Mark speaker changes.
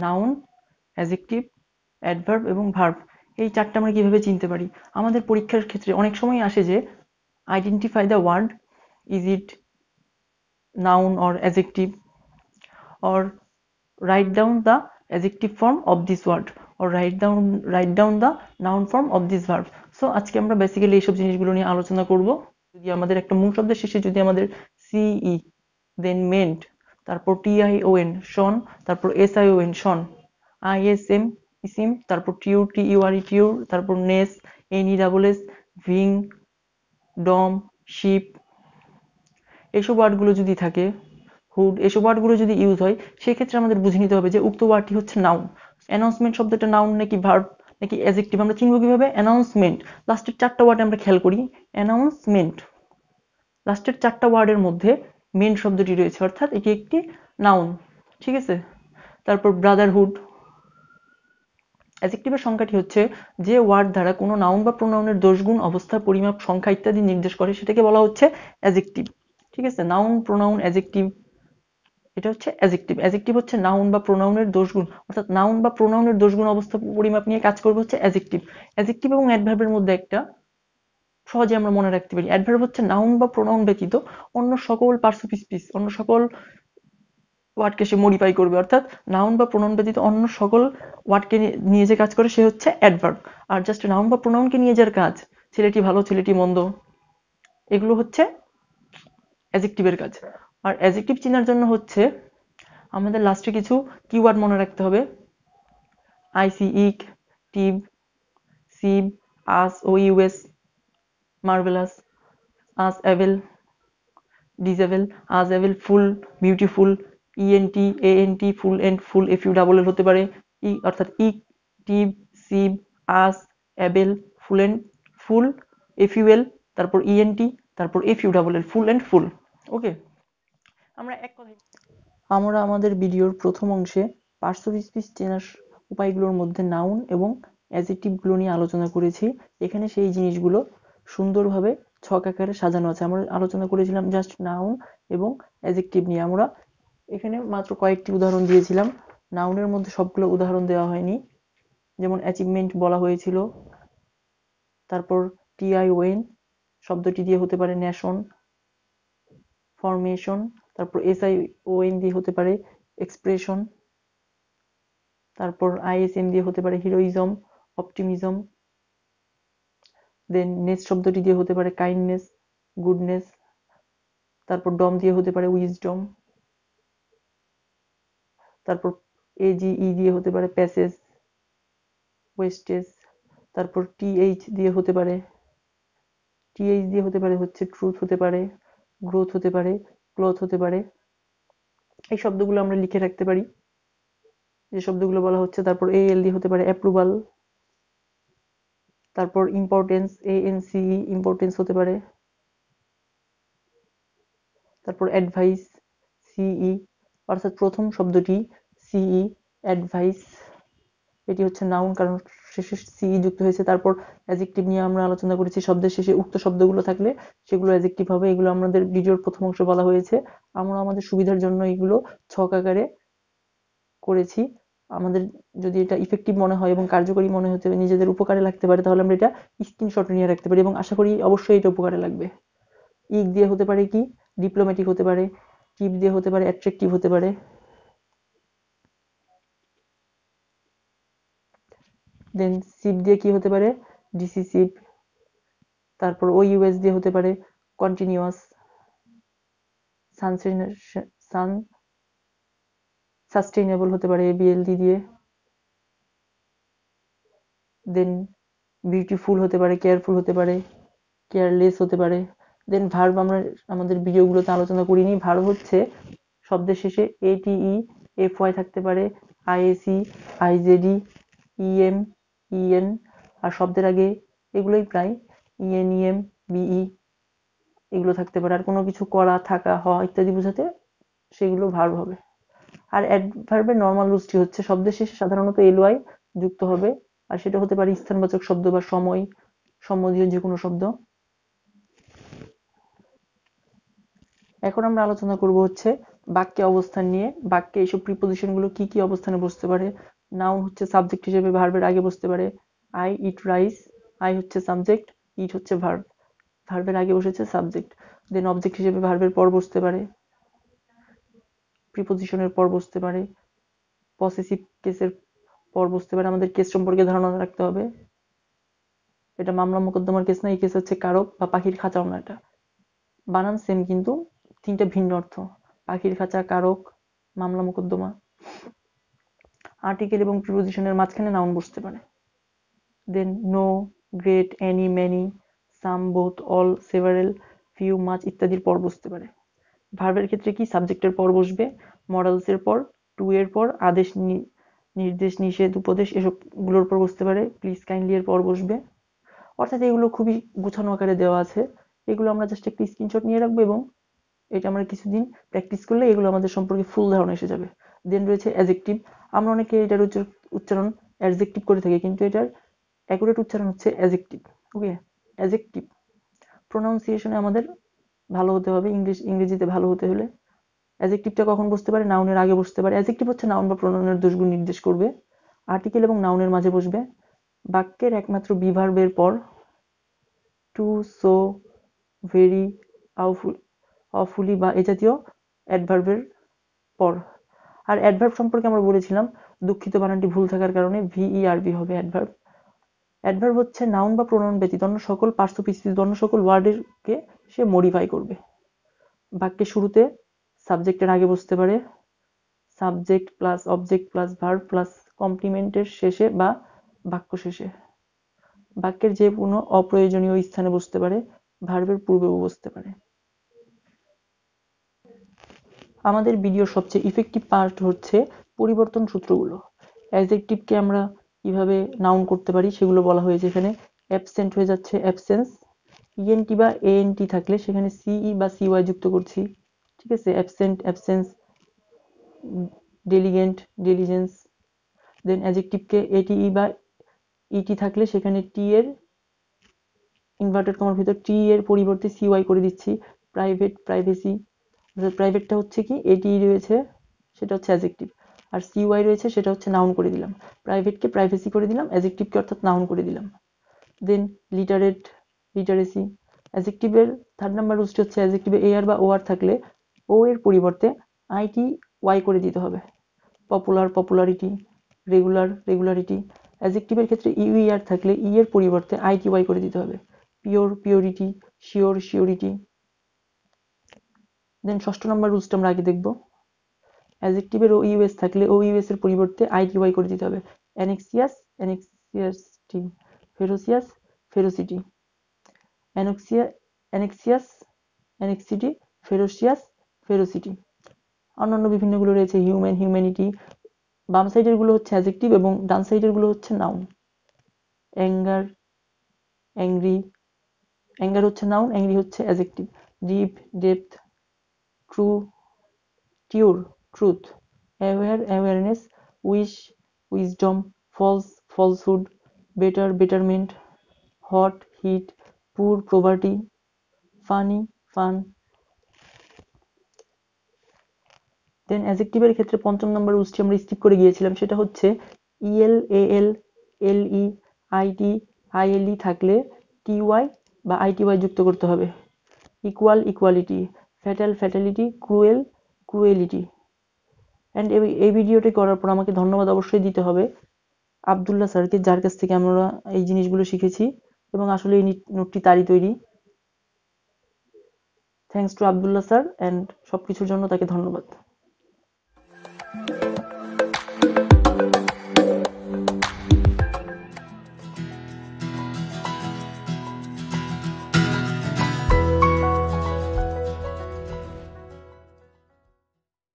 Speaker 1: Noun adjective adverb এবং verb এই চারটা আমরা কীভাবে চিনতে পারি? আমাদের পরীক্ষার ক্ষেত্রে অনেক সময় আসে যে identify the word is it noun or adjective or write down the adjective form of this word or write down write down the noun form of this verb so আজকে আমরা বেসিক্যালি এইসব জিনিসগুলো নিয়ে আলোচনা করব। যদি আমাদের একটা মূল শব্দের শেষে যদি আমাদের সিই দেন মেন্ট তারপর টিআইওএন শন তারপর এসআইওএন শন আইএসএম ইসিম তারপর টিউ টিইউআরই টিউর তারপর নেস এনই ডাবল এস ভিং ডম শিপ এসব ওয়ার্ডগুলো যদি থাকে হুড এসব ওয়ার্ডগুলো যদি ইউজ হয়, সেক্ষেত্রে আমাদের বুঝে নিতে হবে যে উক্ত ওয়ার্ডটি হচ্ছে নাউন অ্যানাউন্সমেন্ট শব্দটা নাউন নাকি ভার্ব নাকি অ্যাজেক্টিভ আমরা চিনব কীভাবে? অ্যানাউন্সমেন্ট লাস্টের চারটা ওয়ার্ড আমরা খেয়াল করি অ্যানাউন্সমেন্ট লাস্টের চারটা ওয়ার্ডের মধ্যে মেন শব্দটি রয়েছে, অর্থাৎ এটি একটি নাউন ঠিক আছে? তারপর ব্রাদারহুড অ্যাজেক্টিভের সংখ্যাটি হচ্ছে যে ওয়ার্ড দ্বারা কোনো নাউন বা প্রোনাউনের দোষগুণ, অবস্থা, পরিমাপ, সংখ্যা ইত্যাদি নির্দেশ করে, সেটাকে বলা হচ্ছে অ্যাজেক্টিভ ঠিক আছে? নাউন প্রোনাউন অ্যাজেক্টিভ এটা হচ্ছে অ্যাজেক্টিভ অ্যাজেক্টিভ হচ্ছে নাউন বা প্রোনাউনের দোষগুণ, অর্থাৎ নাউন বা প্রোনাউনের দোষগুণ, অবস্থা, পরিমাপ নিয়ে কাজ করবে হচ্ছে অ্যাজেক্টিভ অ্যাজেক্টিভ এবং অ্যাডভার্বের মধ্যে একটা সহজে আমরা মনে রাখতে পারি। অ্যাডভার্ব হচ্ছে নাউন বা প্রোনাউন ব্যতীত অন্য সকল পার্সোপিসপিস অন্য সকল ওয়ার্ডকে সে মডিফাই করবে। অর্থাৎ নাউন বা প্রোনাউন ব্যতীত অন্য সকল ওয়ার্ডকে নিয়ে যে কাজ করে সে হচ্ছে অ্যাডভার্ব আর জাস্ট নাউন বা প্রোনাউনকে নিয়ে যার কাজ, ছেলেটি ভালো, ছেলেটি মন্দ, এগুলো হচ্ছে অ্যাজেক্টিভের কাজ। আর অ্যাজেক্টিভ চেনার জন্য হচ্ছে আমাদের লাস্টে কিছু কিওয়ার্ড মনে রাখতে হবে। I C ic tive sive ous O U S marvellous ous able ডিজেভেল আজ able ful beautiful E N T A N T ful and full F U double L হতে পারে ই অর্থাৎ ই tive sive ous able ful and full F U L তারপর E N T তারপর F U double L full and full okay আমরা এক কথায় আমরা আমাদের ভিডিওর প্রথম অংশে পার্শ্ব স্পিচ চেনার উপায়গুলোর মধ্যে নাউন এবং অ্যাজেক্টিভগুলো নিয়ে আলোচনা করেছি। এখানে সেই জিনিসগুলো সুন্দরভাবে ছক আকারে সাজানো আছে। আমরা আলোচনা করেছিলাম জাস্ট নাউন এবং অ্যাজেক্টিভ নিয়ে। আমরা এখানে মাত্র কয়েকটি উদাহরণ দিয়েছিলাম। নাউনের মধ্যে সবগুলো উদাহরণ দেওয়া হয়নি। যেমন অ্যাচিভমেন্ট বলা হয়েছিল। তারপর টিআইওএন শব্দটি দিয়ে হতে পারে ন্যাশন ফরমেশন তারপর এসআই ওএন দিয়ে হতে পারে এক্সপ্রেশন তারপর আইএসএম দিয়ে হতে পারে হিরোইজম অপটিমিজম দেন নেস শব্দটি দিয়ে হতে পারে কাইন্ডনেস গুডনেস তারপর ডম দিয়ে হতে পারে উইজডম তারপর এজিই দিয়ে হতে পারে প্যাসেজ ওয়েস্টেজ তারপর টিএইচ দিয়ে হতে পারে টিএইচ দিয়ে হতে পারে হচ্ছে ট্রুথ হতে পারে গ্রোথ হতে পারে ক্লথ হতে পারে। এই শব্দগুলো আমরা লিখে রাখতে পারি। যে শব্দগুলো বলা হচ্ছে, তারপর এ এল দিয়ে হতে পারে অ্যাপ্রুভাল তারপর importance A N C importance হতে পারে। তারপর অ্যাডভাইস সিই অর্থাৎ প্রথম শব্দটি সিই অ্যাডভাইস এটি হচ্ছে নাউন কারণ শেষে সিই যুক্ত হয়েছে। তারপর অ্যাজেক্টিভ নিয়ে আমরা আলোচনা করেছি, শব্দের শেষে উক্ত শব্দগুলো থাকলে সেগুলো অ্যাজেক্টিভ হবে, এগুলো আমাদের ভিডিওর প্রথম অংশ বলা হয়েছে। আমরা আমাদের সুবিধার জন্য এগুলো ছক আকারে করেছি। আমাদের যদি এটা ইফেক্টিভ মনে হয় এবং কার্যকরী মনে হতে নিজেদের উপকারে লাগতে পারে, তাহলে আমরা এটা স্ক্রিনশট নিয়ে রাখতে পারি এবং আশা করি অবশ্যই এটা উপকারে লাগবে। ইক দিয়ে হতে পারে কি? ডিপ্লোম্যাটিক হতে পারে টিপ দিয়ে হতে পারে অ্যাট্রাকটিভ হতে পারে। দেন সিপ দিয়ে কি হতে পারে? ডিসিসিভ তারপর ও ইউএস দিয়ে হতে পারে কন্টিনিউয়াস সান সাস্টেইনেবল হতে পারে বিএলডি দিয়ে। দেন বিউটিফুল হতে পারে কেয়ারফুল হতে পারে কেয়ারলেস হতে পারে। দেন ভার্ব আমরা, আমাদের ভিডিওগুলোতে আলোচনা করিনি। ভার্ব হচ্ছে শব্দের শেষে এটিই এফ ওয়াই থাকতে পারে আইএসি আইজেডি ইএম ইএন আর শব্দের আগে এগুলোই প্রায় ইএন ইএম বিই এগুলো থাকতে পারে। আর কোনো কিছু করা, থাকা, হওয়া ইত্যাদি বোঝাতে সেগুলো ভার্ব হবে। আর অ্যাডভার্বের নর্মাল রুলসটি হচ্ছে, শব্দের শেষে সাধারণত এলওয়াই যুক্ত হবে, আর সেটা হতে পারে স্থানবাচক শব্দ বা সময় সম্বন্ধীয় যে কোনো শব্দ। এখন আমরা আলোচনা করব হচ্ছে বাক্যে অবস্থান নিয়ে। বাক্যে এইসব প্রিপোজিশনগুলো কি কি অবস্থানে বসতে পারে? নাউন হচ্ছে সাবজেক্ট হিসেবে ভার্বের আগে বসতে পারে। আই ইট রাইস আই হচ্ছে সাবজেক্ট ইট হচ্ছে ভার্ব ভার্বের আগে বসেছে সাবজেক্ট দেন অবজেক্ট হিসেবে ভার্বের পর বসতে পারে। প্রিপোজিশনের পর বসতে পারে পসেসিভ কেসের পর বসতে পারে, আমাদের কেস সম্পর্কে ধারণা রাখতে হবে। এটা মামলা মোকদ্দমার কেস না, এই কেস হচ্ছে কারক বা পাখির খাঁচাও না এটা। বানান সেম কিন্তু তিনটা ভিন্ন অর্থ, পাখির খাঁচা, কারক, মামলা মোকদ্দমা। আর্টিকেল এবং প্রিপোজিশনের মাঝখানে নাউন বসতে পারে। Then no great any many some both all several few much ইত্যাদির পর বসতে পারে। ভার্বের ক্ষেত্রে কি সাবজেক্টের পর বসবে? মডেলসের পর টু এর পর, আদেশ নির্দেশ, নিষেধ, উপদেশ এসবগুলোর পর বসতে পারে। প্লিজ কাইন্ডলি এর পর বসবে। অর্থাৎ এগুলো খুবই গুছানো আকারে দেওয়া আছে। এগুলো আমরা জাস্ট একটি স্ক্রিনশট নিয়ে রাখব এবং এটা আমরা কিছুদিন প্র্যাকটিস করলে এগুলো আমাদের সম্পর্কে ফুল ধারণা এসে যাবে। দেন রয়েছে অ্যাজেক্টিভ আমরা অনেকে এটার উচ্চারণ অ্যাডজেক্টিভ করে থাকি, কিন্তু এটার অ্যাকুরেট উচ্চারণ হচ্ছে অ্যাজেক্টিভ ওকে অ্যাজেক্টিভ প্রোনাউন্সিয়েশনে আমাদের ভালো হতে হবে, ইংলিশ, ইংরেজিতে ভালো হতে হলে। অ্যাজেক্টিভটা কখন বসতে পারে? নাউনের আগে বসতে পারে। অ্যাজেক্টিভ হচ্ছে নাউন বা প্রোনাউনের দোষগুণ নির্দেশ করবে। আর্টিকেল এবং নাউনের মাঝে বসবে। বাক্যের একমাত্র বিভার্বের পর টু সো ভেরি অফুলি বা এ জাতীয় অ্যাডভার্বের পর। আর অ্যাডভার্ব সম্পর্কে আমরা বলেছিলাম, দুঃখিত বানানটি ভুল থাকার কারণে ভিইআরবি হবে অ্যাডভার্ব অ্যাডভার্ব হচ্ছে নাউন বা প্রোনাউন ব্যতীত অন্য সকল পার্শ্বপিস্থিত অন্য সকল ওয়ার্ডেরকে সে মডিফাই করবে। বাক্যের শুরুতে সাবজেক্টের আগে বসতে পারে। Subject plus object plus verb plus কমপ্লিমেন্টের শেষে বা বাক্য শেষে। বাক্যের যে কোনো অপ্রয়োজনীয় স্থানে বসতে পারে ভার্বের পূর্বেও বসতে পারে। আমাদের ভিডিওর সবচেয়ে ইফেক্টিভ পার্ট হচ্ছে পরিবর্তন সূত্রগুলো। অ্যাজেক্টিভকে আমরা কীভাবে নাউন করতে পারি সেগুলো বলা হয়েছে এখানে। অ্যাবসেন্ট হয়ে যাচ্ছে অ্যাবসেন্স ইএনটি বা এএনটি থাকলে সেখানে সিই বা সিওয়াই যুক্ত করছি। ঠিক আছে? অ্যাবসেন্ট অ্যাবসেন্স ডেলিগেন্ট ডেলিজেন্স দেন অ্যাজেক্টিভকে এটিই বা ইটি থাকলে সেখানে টি এর ইনভার্টেড কমার ভিতর টি এর পরিবর্তে সিওয়াই করে দিচ্ছি। প্রাইভেট প্রাইভেসি প্রাইভেটটা হচ্ছে কি? এটি রয়েছে। সেটা হচ্ছে অ্যাজেক্টিভ আর সিওয়াই রয়েছে, সেটা হচ্ছে নাউন করে দিলাম। প্রাইভেটকে প্রাইভেসি করে দিলাম অ্যাজেক্টিভকে অর্থাৎ নাউন করে দিলাম। দেন লিটারেট লিটারেসি অ্যাজেক্টিভের থার্ড নাম্বার রুলসটি হচ্ছে অ্যাজেক্টিভে এ আর বা ও আর থাকলে ও এর পরিবর্তে আইটি ওয়াই করে দিতে হবে। পপুলার পপুলারিটি রেগুলার রেগুলারিটি অ্যাজেক্টিভের ক্ষেত্রে ইউইআর থাকলে ই এর পরিবর্তে আইটি ওয়াই করে দিতে হবে। Pure purity sure surety then ষষ্ঠ নম্বর রুলসটা আমরা আগে দেখব। অ্যাজেক্টিভের ও ইউএস থাকলে ও ইউএস এর পরিবর্তে আইটি ওয়াই করে দিতে হবে। অ্যানেক্সিয়াস অ্যানেক্সিয়াসটি ফেরোসিয়াস ফেরোসিটি অ্যানোক্সিয়া অ্যানেক্সিয়াস অ্যানেক্সিটি ফেরোসিয়াস ফেরোসিটি অন্যান্য বিভিন্নগুলো রয়েছে হিউম্যান হিউম্যানিটি বাম সাইডেরগুলো হচ্ছে অ্যাজেক্টিভ এবং ডান সাইডেরগুলো হচ্ছে নাউন অ্যাঙ্গার অ্যাংরি অ্যাঙ্গার হচ্ছে নাউন অ্যাংরি হচ্ছে adjective deep depth true true truth aware awareness wish wisdom false falsehood better betterment hot heat poor poverty funny fun then অ্যাজেক্টিভের ক্ষেত্রে পঞ্চম নম্বর রুলসটি আমরা স্কিপ করে গিয়েছিলাম, সেটা হচ্ছে El L L E IT আইএলই থাকলে টিওয়াই বা আইটিওয়াই যুক্ত করতে হবে। Equal equality fatal fatality cruel cruelty and এই ভিডিওটি করার পর আমাকে ধন্যবাদ অবশ্যই দিতে হবে। আবদুল্লাহ স্যারকে, যার কাছ থেকে আমরা এই জিনিসগুলো শিখেছি এবং আসলে এই নোটটি তারই তৈরি। Thanks to Abdullah sir and সব কিছুর জন্য তাকে ধন্যবাদ।